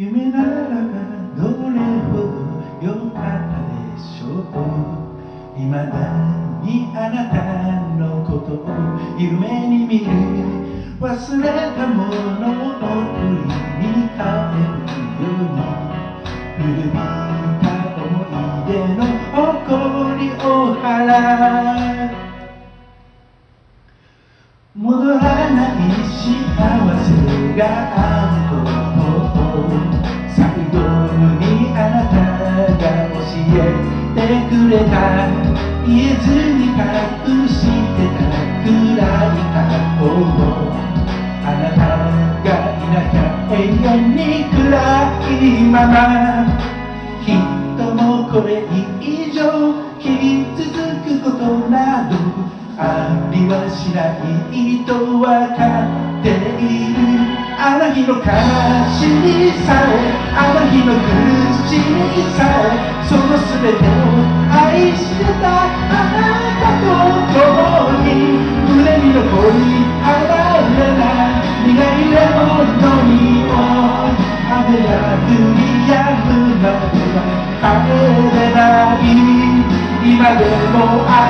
夢ならばどれほどよかったでしょう？未だにあなたのことを夢に見る忘れたものを振りに帰るように。古びた思い出の誇りを払う戻らない幸せがある。くれた言えずに隠してた暗い過去をあなたがいなきゃ永遠に暗いままきっともうこれ以上傷つくことなどありはしない。とわかっているあの日の悲しみさえあの日の苦しみさえその全てを愛してたあなたと共に胸に残り離れな苦いレモンの匂い雨が降り止むまでは帰れない今でもあ